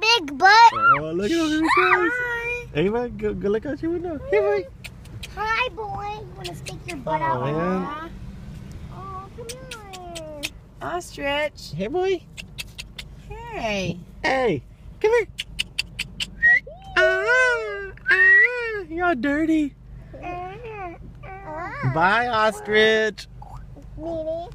big butt. Oh, look at him. Here Ava. Hey, go, go look out your window. Hey, boy. Hi, boy. You want to stick your butt Oh, out? Oh, come here. Ostrich. Hey, boy. Hey. Hey, come here. Ah, ah, Y'all dirty. Uh, uh, Bye, ostrich. Meanie.